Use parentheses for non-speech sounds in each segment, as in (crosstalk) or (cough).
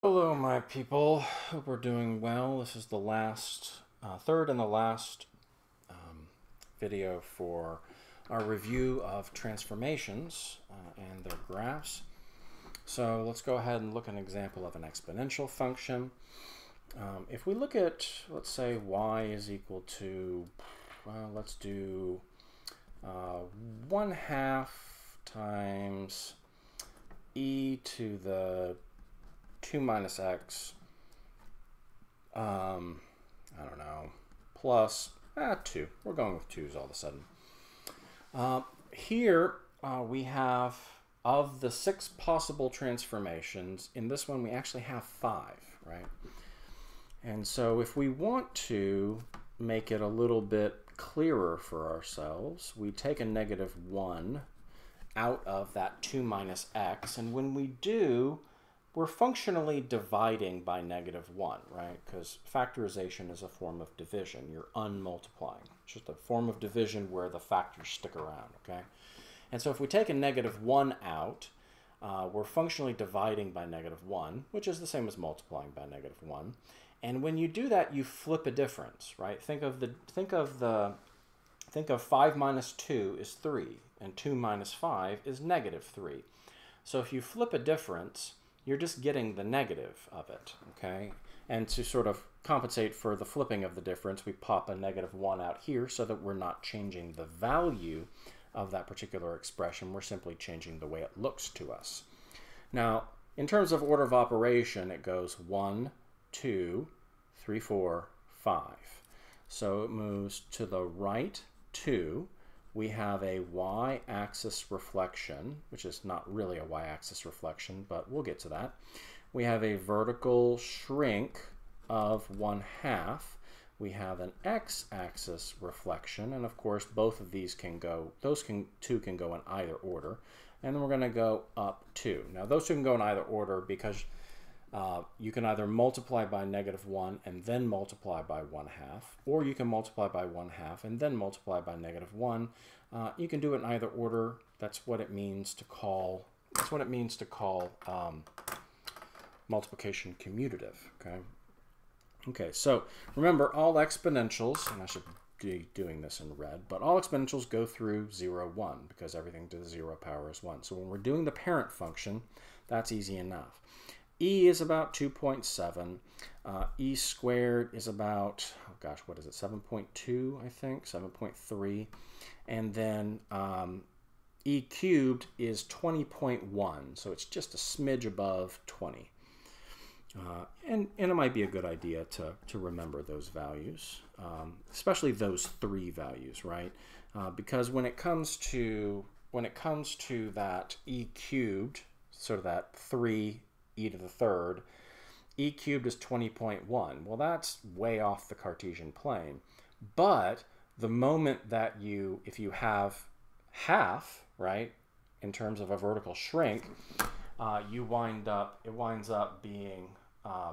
Hello, my people. Hope we're doing well. This is the last, uh, third and the last um, video for our review of transformations uh, and their graphs. So let's go ahead and look at an example of an exponential function. Um, if we look at, let's say, y is equal to, well, let's do uh, 1 half times e to the 2 minus x, um, I don't know, plus ah, 2. We're going with 2s all of a sudden. Uh, here uh, we have, of the six possible transformations, in this one we actually have five, right? And so if we want to make it a little bit clearer for ourselves, we take a negative 1 out of that 2 minus x, and when we do, we're functionally dividing by negative 1, right? Because factorization is a form of division. You're unmultiplying. It's just a form of division where the factors stick around, okay? And so if we take a negative 1 out, uh, we're functionally dividing by negative 1, which is the same as multiplying by negative 1. And when you do that, you flip a difference, right? Think of the think of the think of 5 minus 2 is 3, and 2 minus 5 is negative 3. So if you flip a difference, you're just getting the negative of it, okay? And to sort of compensate for the flipping of the difference, we pop a negative 1 out here so that we're not changing the value of that particular expression. We're simply changing the way it looks to us. Now, in terms of order of operation, it goes 1, 2, 3, 4, 5. So it moves to the right 2, we have a y-axis reflection, which is not really a y-axis reflection, but we'll get to that. We have a vertical shrink of 1 half. We have an x-axis reflection, and of course both of these can go, those can, two can go in either order. And then we're going to go up 2. Now those two can go in either order because uh, you can either multiply by negative 1 and then multiply by 1 half, or you can multiply by 1 half and then multiply by negative 1. Uh, you can do it in either order. That's what it means to call, that's what it means to call um, multiplication commutative, okay? Okay, so remember all exponentials, and I should be doing this in red, but all exponentials go through 0, 1 because everything to the 0 power is 1. So when we're doing the parent function, that's easy enough. E is about 2.7. Uh, e squared is about, oh gosh, what is it, 7.2, I think, 7.3. And then um, E cubed is 20.1, so it's just a smidge above 20. Uh, and, and it might be a good idea to, to remember those values, um, especially those three values, right? Uh, because when it comes to when it comes to that e cubed, sort of that 3 e to the third, e cubed is 20.1. Well, that's way off the Cartesian plane. But the moment that you, if you have half, right, in terms of a vertical shrink, uh, you wind up, it winds up being, uh,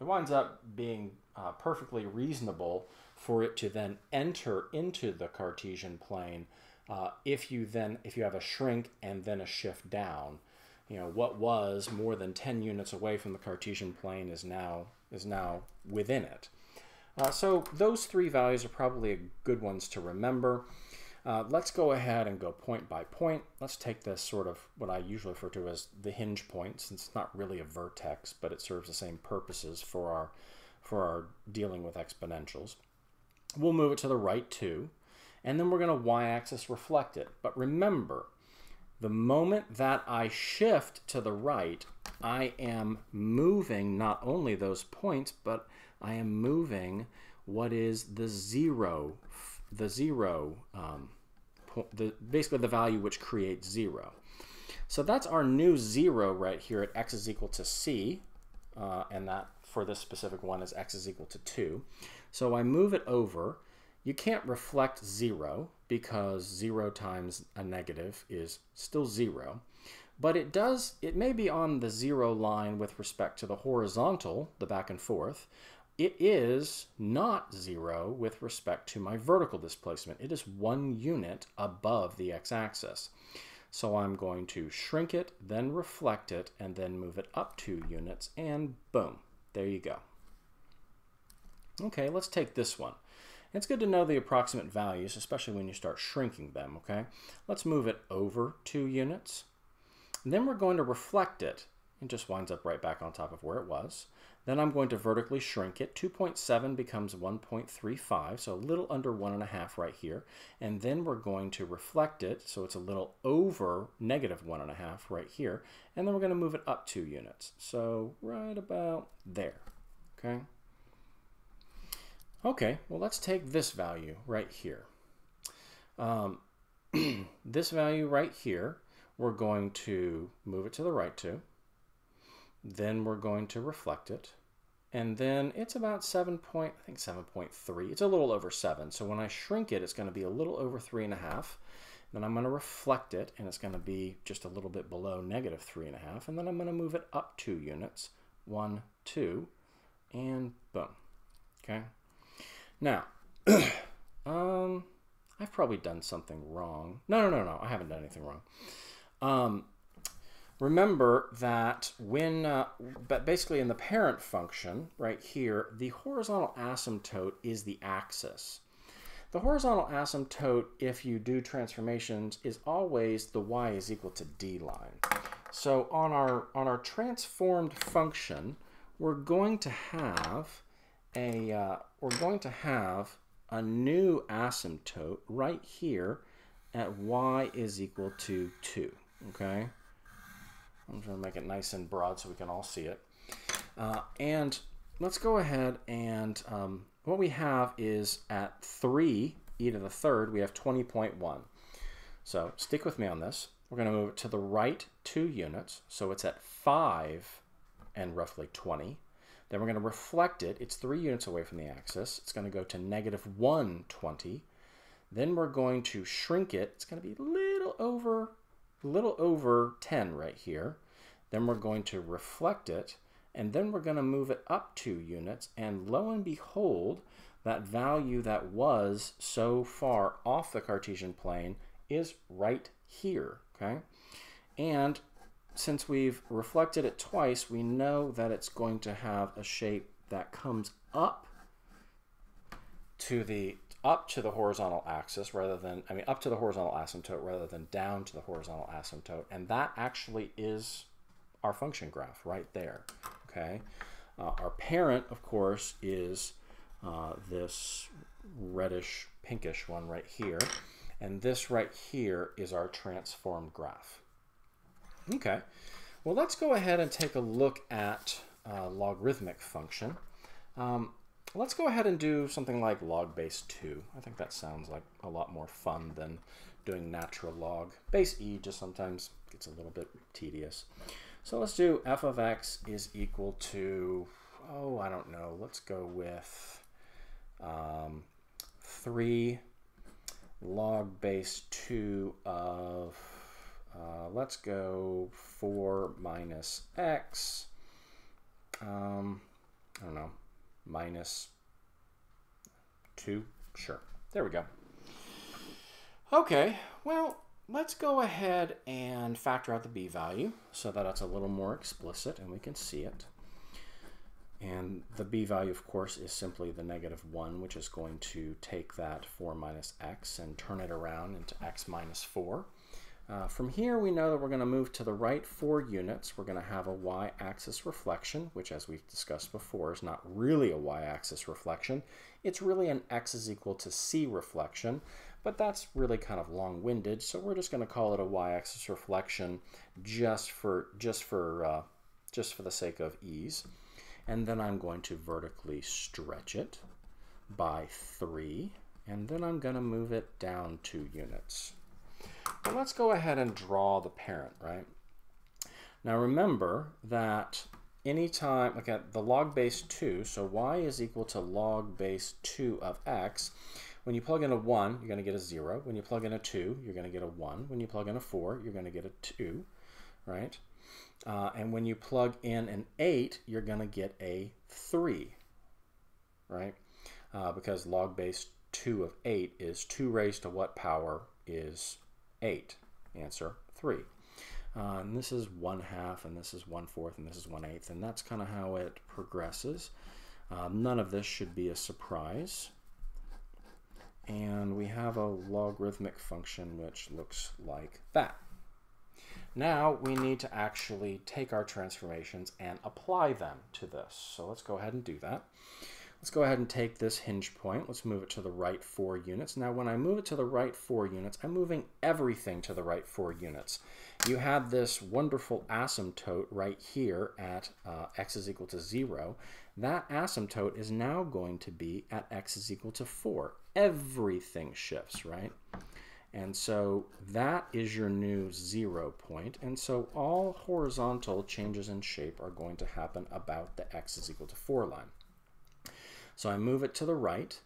it winds up being uh, perfectly reasonable for it to then enter into the Cartesian plane uh, if you then, if you have a shrink and then a shift down you know, what was more than 10 units away from the Cartesian plane is now, is now within it. Uh, so those three values are probably good ones to remember. Uh, let's go ahead and go point by point. Let's take this sort of what I usually refer to as the hinge point, since it's not really a vertex, but it serves the same purposes for our, for our dealing with exponentials. We'll move it to the right two, and then we're going to y-axis reflect it. But remember, the moment that I shift to the right, I am moving not only those points, but I am moving what is the zero, the zero, um, the, basically the value which creates zero. So that's our new zero right here at x is equal to c, uh, and that for this specific one is x is equal to 2. So I move it over, you can't reflect 0 because 0 times a negative is still 0. But it does, it may be on the 0 line with respect to the horizontal, the back and forth. It is not 0 with respect to my vertical displacement. It is one unit above the x-axis. So I'm going to shrink it, then reflect it, and then move it up two units, and boom, there you go. Okay, let's take this one. It's good to know the approximate values, especially when you start shrinking them, okay? Let's move it over two units. And then we're going to reflect it. It just winds up right back on top of where it was. Then I'm going to vertically shrink it. 2.7 becomes 1.35, so a little under 1.5 right here. And then we're going to reflect it, so it's a little over negative 1.5 right here. And then we're going to move it up two units. So right about there, okay? Okay, well let's take this value right here. Um, (clears throat) this value right here, we're going to move it to the right two. Then we're going to reflect it. And then it's about 7 point, I think 7.3. It's a little over 7. So when I shrink it, it's going to be a little over 3.5. Then I'm going to reflect it, and it's going to be just a little bit below negative 3.5. And then I'm going to move it up 2 units. 1, 2, and boom. Okay? Now, (clears throat) um, I've probably done something wrong. No, no, no, no. I haven't done anything wrong. Um, remember that when, uh, but basically in the parent function right here, the horizontal asymptote is the axis. The horizontal asymptote, if you do transformations, is always the y is equal to d line. So on our, on our transformed function, we're going to have a, uh, we're going to have a new asymptote right here at y is equal to 2, okay? I'm going to make it nice and broad so we can all see it. Uh, and let's go ahead and um, what we have is at 3 e to the third, we have 20.1. So stick with me on this. We're going to move it to the right two units. So it's at 5 and roughly 20. Then we're going to reflect it. It's 3 units away from the axis. It's going to go to negative 120. Then we're going to shrink it. It's going to be a little over, little over 10 right here. Then we're going to reflect it, and then we're going to move it up two units, and lo and behold, that value that was so far off the Cartesian plane is right here, okay? And since we've reflected it twice, we know that it's going to have a shape that comes up to the up to the horizontal axis rather than, I mean, up to the horizontal asymptote rather than down to the horizontal asymptote. And that actually is our function graph right there, okay? Uh, our parent, of course, is uh, this reddish pinkish one right here. And this right here is our transformed graph. Okay, well let's go ahead and take a look at uh, logarithmic function. Um, let's go ahead and do something like log base 2. I think that sounds like a lot more fun than doing natural log. Base e just sometimes gets a little bit tedious. So let's do f of x is equal to, oh, I don't know, let's go with um, 3 log base 2 of, uh, let's go 4 minus x, um, I don't know, minus 2, sure. There we go. Okay, well, let's go ahead and factor out the b value so that it's a little more explicit and we can see it. And the b value, of course, is simply the negative 1, which is going to take that 4 minus x and turn it around into x minus 4. Uh, from here, we know that we're going to move to the right four units. We're going to have a y-axis reflection, which, as we've discussed before, is not really a y-axis reflection. It's really an x is equal to c reflection but that's really kind of long-winded, so we're just going to call it a y-axis reflection just for just for uh, just for the sake of ease. And then I'm going to vertically stretch it by 3, and then I'm going to move it down 2 units. Let's go ahead and draw the parent, right? Now remember that anytime, look at the log base 2, so y is equal to log base 2 of x, when you plug in a 1, you're going to get a 0. When you plug in a 2, you're going to get a 1. When you plug in a 4, you're going to get a 2, right? Uh, and when you plug in an 8, you're going to get a 3, right? Uh, because log base 2 of 8 is 2 raised to what power is 8? Answer, 3. Uh, and this is 1 half, and this is 1 fourth, and this is 1 eighth, and that's kind of how it progresses. Um, none of this should be a surprise. And we have a logarithmic function which looks like that. Now we need to actually take our transformations and apply them to this. So let's go ahead and do that. Let's go ahead and take this hinge point. Let's move it to the right four units. Now when I move it to the right four units, I'm moving everything to the right four units. You had this wonderful asymptote right here at uh, x is equal to 0. That asymptote is now going to be at x is equal to 4. Everything shifts, right? And so that is your new zero point. And so all horizontal changes in shape are going to happen about the x is equal to 4 line. So I move it to the right,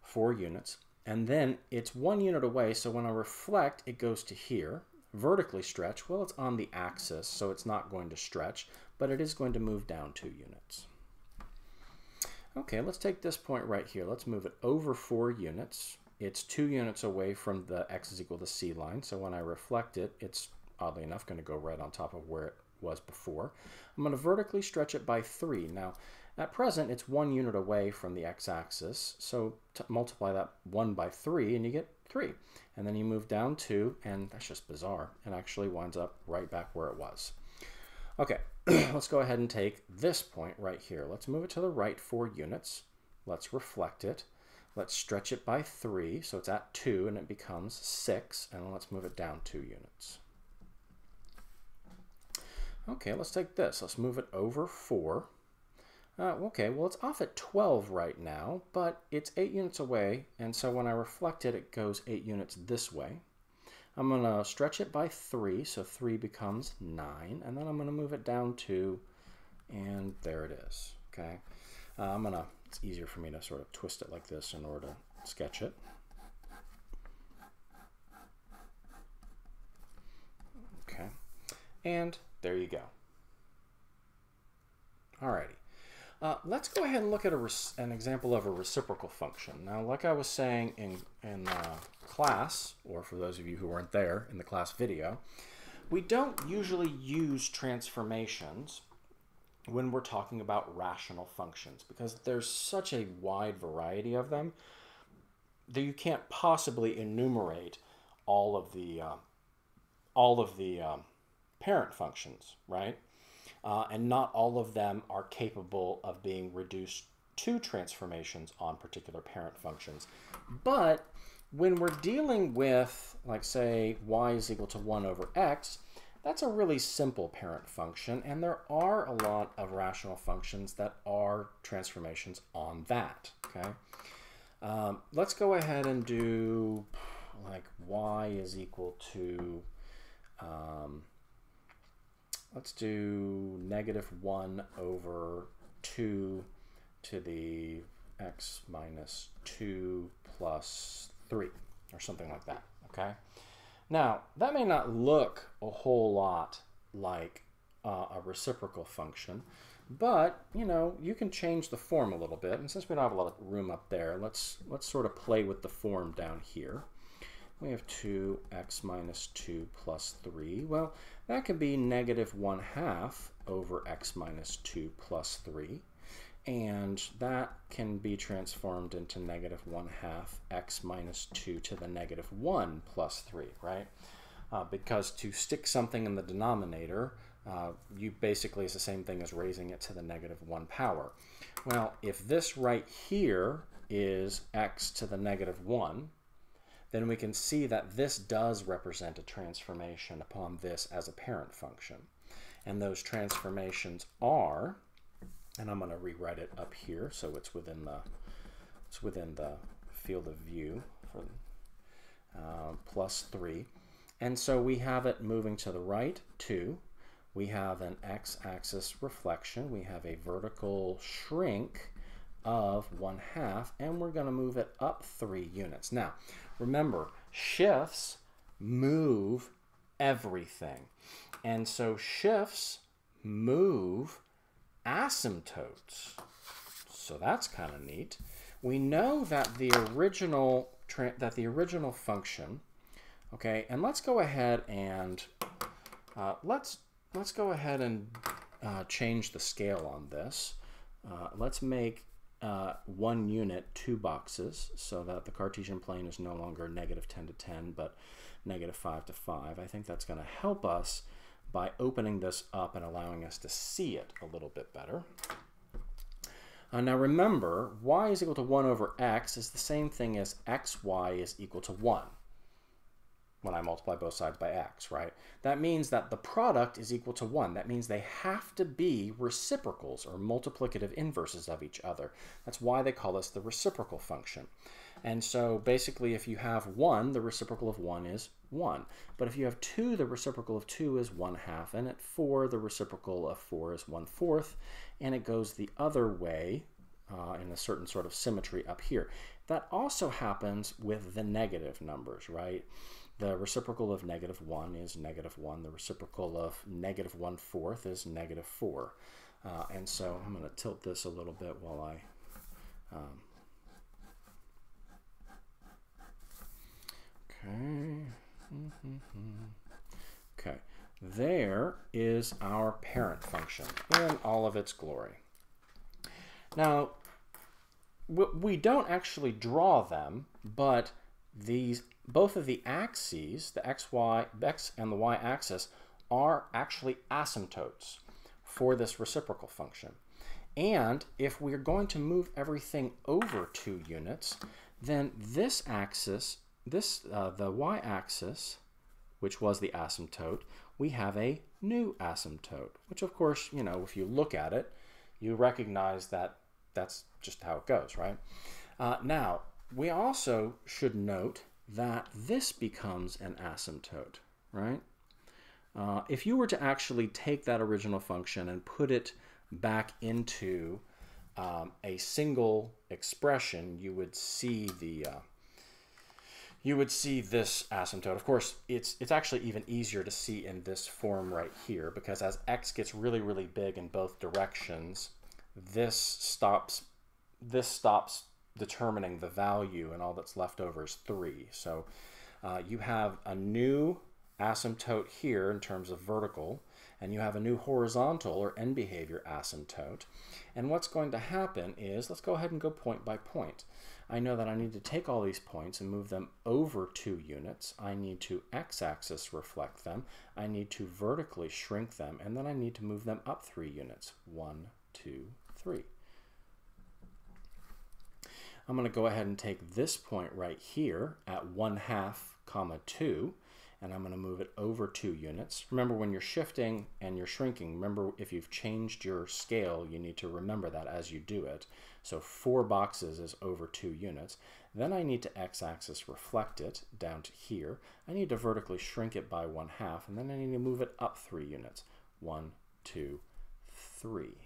four units, and then it's one unit away, so when I reflect, it goes to here. Vertically stretch, well, it's on the axis, so it's not going to stretch, but it is going to move down two units. Okay, let's take this point right here. Let's move it over four units. It's two units away from the x is equal to c line, so when I reflect it, it's oddly enough going to go right on top of where it was before. I'm going to vertically stretch it by 3. Now, at present, it's one unit away from the x-axis, so to multiply that 1 by 3 and you get 3. And then you move down 2, and that's just bizarre, It actually winds up right back where it was. Okay, (clears throat) let's go ahead and take this point right here. Let's move it to the right 4 units. Let's reflect it. Let's stretch it by 3, so it's at 2, and it becomes 6, and let's move it down 2 units. Okay, let's take this. Let's move it over 4. Uh, okay, well it's off at 12 right now, but it's 8 units away, and so when I reflect it, it goes 8 units this way. I'm going to stretch it by 3, so 3 becomes 9, and then I'm going to move it down 2, and there it is, okay? Uh, I'm going to, it's easier for me to sort of twist it like this in order to sketch it. Okay, and there you go. Alrighty. Uh, let's go ahead and look at an example of a reciprocal function. Now, like I was saying in, in uh, class, or for those of you who weren't there in the class video, we don't usually use transformations when we're talking about rational functions because there's such a wide variety of them that you can't possibly enumerate all of the uh, all of the um, parent functions, right? Uh, and not all of them are capable of being reduced to transformations on particular parent functions. But when we're dealing with, like say, y is equal to 1 over x, that's a really simple parent function, and there are a lot of rational functions that are transformations on that, okay? Um, let's go ahead and do like y is equal to um, let's do negative 1 over 2 to the x minus 2 plus 3, or something like that, okay? Now, that may not look a whole lot like uh, a reciprocal function, but, you know, you can change the form a little bit. And since we don't have a lot of room up there, let's, let's sort of play with the form down here we have 2x minus 2 plus 3. Well, that could be negative 1 half over x minus 2 plus 3. And that can be transformed into negative 1 half x minus 2 to the negative 1 plus 3, right? Uh, because to stick something in the denominator, uh, you basically is the same thing as raising it to the negative 1 power. Well, if this right here is x to the negative 1, then we can see that this does represent a transformation upon this as a parent function. And those transformations are, and I'm going to rewrite it up here so it's within the it's within the field of view for uh, plus 3. And so we have it moving to the right, 2. We have an x-axis reflection. We have a vertical shrink of 1 half, and we're going to move it up 3 units. Now, Remember, shifts move everything. And so shifts move asymptotes. So that's kind of neat. We know that the original that the original function Okay, and let's go ahead and uh, let's let's go ahead and uh, change the scale on this. Uh, let's make uh, one unit two boxes so that the Cartesian plane is no longer negative 10 to 10 but negative 5 to 5. I think that's going to help us by opening this up and allowing us to see it a little bit better. Uh, now remember, y is equal to 1 over x is the same thing as xy is equal to 1 when I multiply both sides by x, right? That means that the product is equal to 1. That means they have to be reciprocals or multiplicative inverses of each other. That's why they call this the reciprocal function. And so basically if you have 1, the reciprocal of 1 is 1. But if you have 2, the reciprocal of 2 is 1 half. And at 4, the reciprocal of 4 is 1 fourth. And it goes the other way uh, in a certain sort of symmetry up here. That also happens with the negative numbers, right? The reciprocal of negative 1 is negative 1. The reciprocal of negative 1 fourth is negative 4. Uh, and so I'm going to tilt this a little bit while I um, okay. Okay, there is our parent function in all of its glory. Now, we don't actually draw them, but these both of the axes, the xy, x and the y-axis, are actually asymptotes for this reciprocal function. And if we're going to move everything over two units, then this axis, this uh, the y-axis, which was the asymptote, we have a new asymptote, which of course, you know, if you look at it, you recognize that that's just how it goes, right? Uh, now, we also should note that this becomes an asymptote, right? Uh, if you were to actually take that original function and put it back into um, a single expression, you would see the uh, you would see this asymptote. Of course, it's it's actually even easier to see in this form right here because as x gets really really big in both directions, this stops this stops determining the value and all that's left over is 3. So uh, you have a new asymptote here in terms of vertical, and you have a new horizontal or end behavior asymptote. And what's going to happen is, let's go ahead and go point by point. I know that I need to take all these points and move them over two units. I need to x-axis reflect them. I need to vertically shrink them, and then I need to move them up three units. One, two, three. I'm going to go ahead and take this point right here at 1 half comma 2 and I'm going to move it over two units. Remember when you're shifting and you're shrinking, remember if you've changed your scale, you need to remember that as you do it. So four boxes is over two units. Then I need to x-axis reflect it down to here. I need to vertically shrink it by one half, and then I need to move it up three units. One, two, three.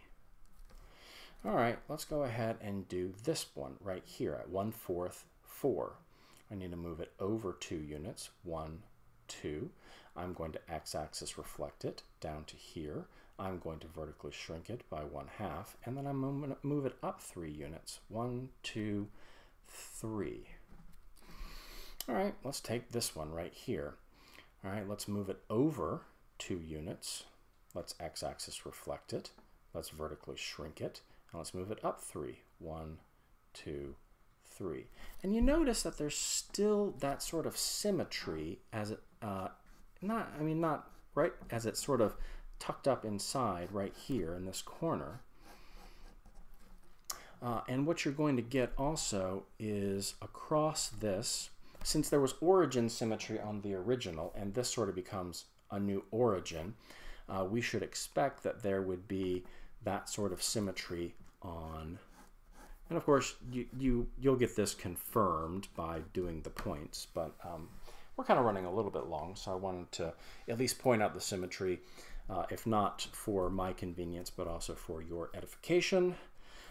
All right, let's go ahead and do this one right here at 1 fourth 4. I need to move it over two units, 1, 2. I'm going to x-axis reflect it down to here. I'm going to vertically shrink it by 1 half, and then I'm going to move it up 3 units, 1, 2, 3. All right, let's take this one right here. All right, let's move it over 2 units. Let's x-axis reflect it. Let's vertically shrink it. Let's move it up three. One, two, three. And you notice that there's still that sort of symmetry as it, uh, not, I mean, not right as it's sort of tucked up inside right here in this corner. Uh, and what you're going to get also is across this, since there was origin symmetry on the original, and this sort of becomes a new origin, uh, we should expect that there would be that sort of symmetry on. And of course, you, you, you'll get this confirmed by doing the points, but um, we're kind of running a little bit long, so I wanted to at least point out the symmetry, uh, if not for my convenience, but also for your edification.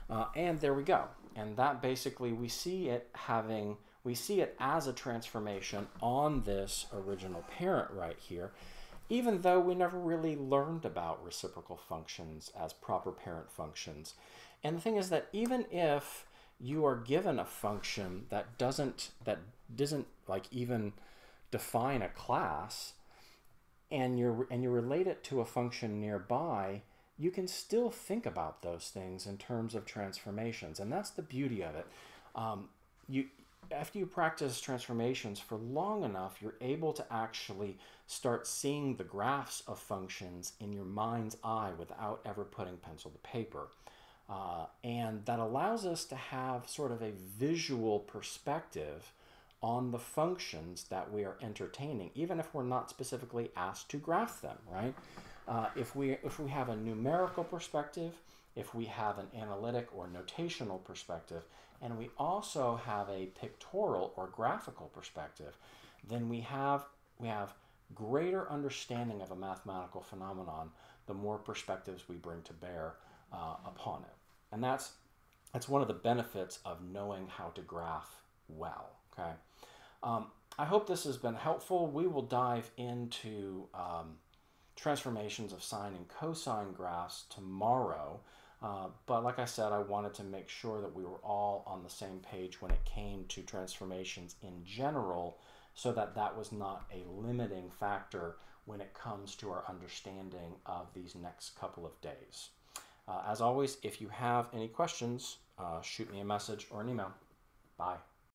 Uh, and there we go. And that basically, we see it having, we see it as a transformation on this original parent right here even though we never really learned about reciprocal functions as proper parent functions. And the thing is that even if you are given a function that doesn't that doesn't like even define a class and you and you relate it to a function nearby, you can still think about those things in terms of transformations, and that's the beauty of it. Um, you after you practice transformations for long enough, you're able to actually start seeing the graphs of functions in your mind's eye without ever putting pencil to paper. Uh, and that allows us to have sort of a visual perspective on the functions that we are entertaining, even if we're not specifically asked to graph them, right? Uh, if, we, if we have a numerical perspective, if we have an analytic or notational perspective, and we also have a pictorial or graphical perspective, then we have, we have greater understanding of a mathematical phenomenon the more perspectives we bring to bear uh, upon it. And that's, that's one of the benefits of knowing how to graph well, okay? Um, I hope this has been helpful. We will dive into um, transformations of sine and cosine graphs tomorrow. Uh, but like I said, I wanted to make sure that we were all on the same page when it came to transformations in general so that that was not a limiting factor when it comes to our understanding of these next couple of days. Uh, as always, if you have any questions, uh, shoot me a message or an email. Bye.